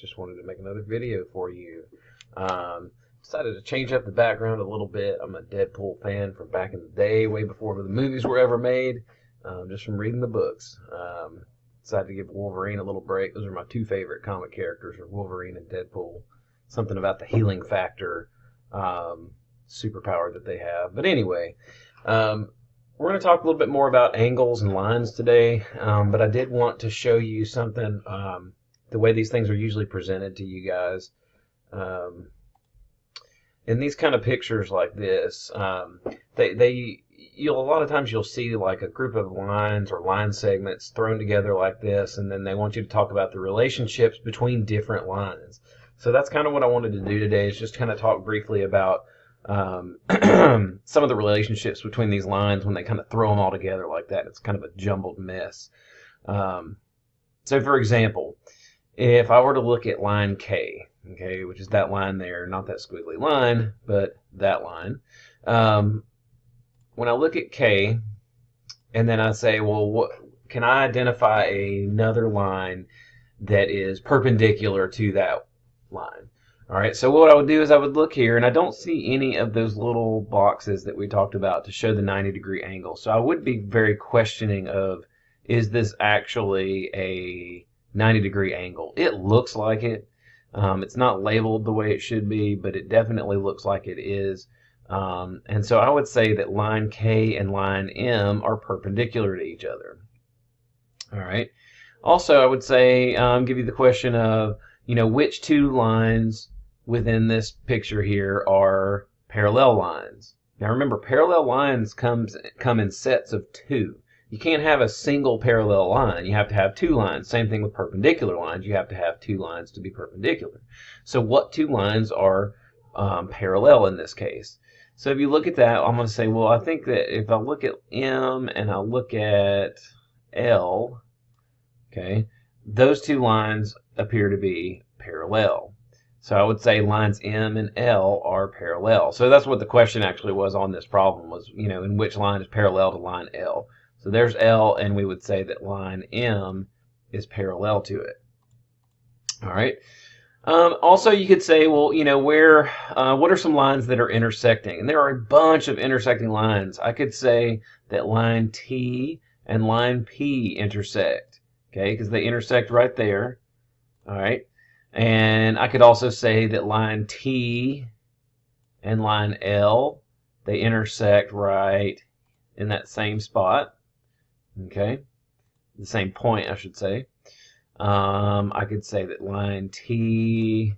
Just wanted to make another video for you. Um, decided to change up the background a little bit. I'm a Deadpool fan from back in the day, way before the movies were ever made, um, just from reading the books. Um, decided to give Wolverine a little break. Those are my two favorite comic characters, are Wolverine and Deadpool. Something about the healing factor, um, superpower that they have. But anyway, um, we're going to talk a little bit more about angles and lines today, um, but I did want to show you something, um, the way these things are usually presented to you guys. Um, in these kind of pictures like this, um, they, they you'll a lot of times you'll see like a group of lines or line segments thrown together like this, and then they want you to talk about the relationships between different lines. So that's kind of what I wanted to do today is just kind of talk briefly about um, some of the relationships between these lines when they kind of throw them all together like that. It's kind of a jumbled mess. Um, so, for example, if I were to look at line K, okay, which is that line there, not that squiggly line, but that line. Um, when I look at K, and then I say, well, what can I identify another line that is perpendicular to that line? All right, so what I would do is I would look here, and I don't see any of those little boxes that we talked about to show the 90 degree angle. So I would be very questioning of, is this actually a 90 degree angle? It looks like it. Um, it's not labeled the way it should be, but it definitely looks like it is. Um, and so I would say that line K and line M are perpendicular to each other. All right. Also, I would say, um, give you the question of, you know, which two lines within this picture here are parallel lines. Now remember, parallel lines comes come in sets of two. You can't have a single parallel line. You have to have two lines. Same thing with perpendicular lines. You have to have two lines to be perpendicular. So what two lines are um, parallel in this case? So if you look at that, I'm going to say, well, I think that if I look at M and I look at L, okay, those two lines appear to be parallel. So I would say lines M and L are parallel. So that's what the question actually was on this problem was, you know, in which line is parallel to line L. So there's L, and we would say that line M is parallel to it. All right. Um, also, you could say, well, you know, where, uh, what are some lines that are intersecting? And there are a bunch of intersecting lines. I could say that line T and line P intersect, okay, because they intersect right there. All right. And I could also say that line T and line L, they intersect right in that same spot. Okay. The same point, I should say. Um, I could say that line T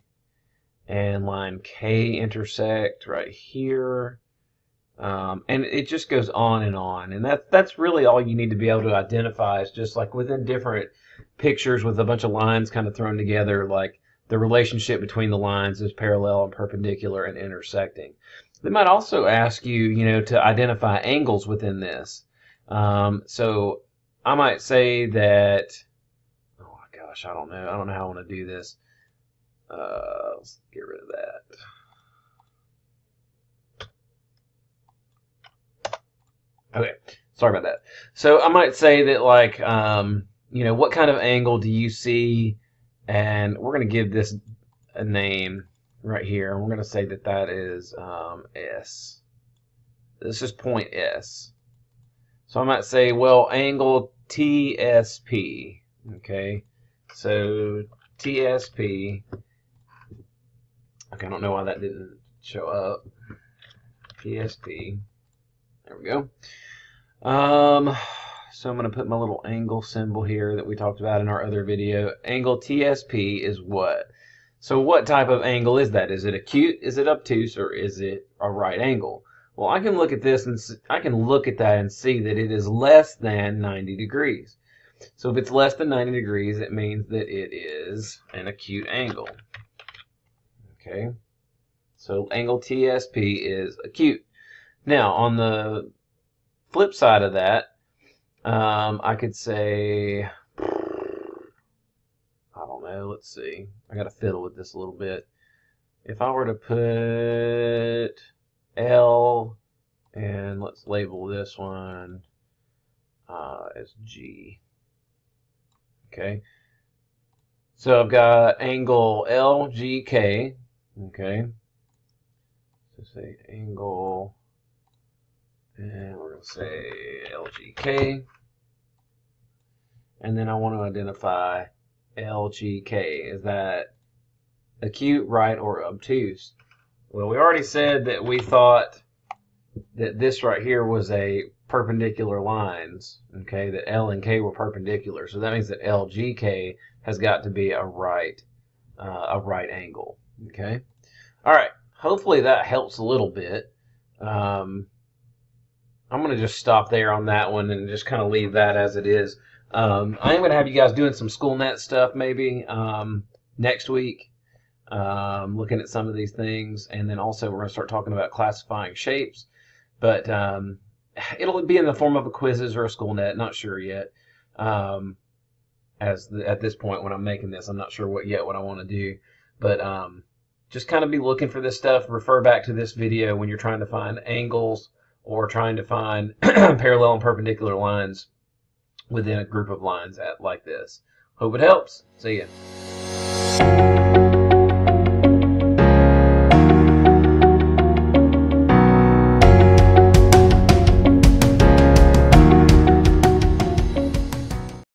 and line K intersect right here. Um, and it just goes on and on. And that, that's really all you need to be able to identify is just like within different pictures with a bunch of lines kind of thrown together, like the relationship between the lines is parallel and perpendicular and intersecting. They might also ask you, you know, to identify angles within this. Um, so I might say that, oh my gosh, I don't know. I don't know how I want to do this. Uh, let's get rid of that. Okay, sorry about that. So I might say that, like, um, you know, what kind of angle do you see and we're going to give this a name right here. And we're going to say that that is um, S. This is point S. So I might say, well, angle TSP. Okay. So TSP. Okay, I don't know why that didn't show up. TSP. There we go. Um, so I'm going to put my little angle symbol here that we talked about in our other video. Angle TSP is what? So what type of angle is that? Is it acute, is it obtuse, or is it a right angle? Well, I can look at this and I can look at that and see that it is less than 90 degrees. So if it's less than 90 degrees, it means that it is an acute angle. Okay. So angle TSP is acute. Now, on the flip side of that, um, I could say, I don't know, let's see. I got to fiddle with this a little bit. If I were to put L, and let's label this one uh, as G. Okay. So I've got angle LGK, okay. So say angle, and we're going to say LGK. And then I want to identify LGK. Is that acute, right, or obtuse? Well, we already said that we thought that this right here was a perpendicular lines, okay, that L and K were perpendicular. So that means that LGK has got to be a right, uh, a right angle, okay? All right, hopefully that helps a little bit. Um, I'm going to just stop there on that one and just kind of leave that as it is. Um, I am going to have you guys doing some school net stuff maybe um, next week, um, looking at some of these things, and then also we're going to start talking about classifying shapes. But um, it'll be in the form of a quizzes or a school net. not sure yet. Um, as the, at this point when I'm making this, I'm not sure what yet what I want to do, but um, just kind of be looking for this stuff. Refer back to this video when you're trying to find angles or trying to find parallel and perpendicular lines within a group of lines at like this. Hope it helps. See ya.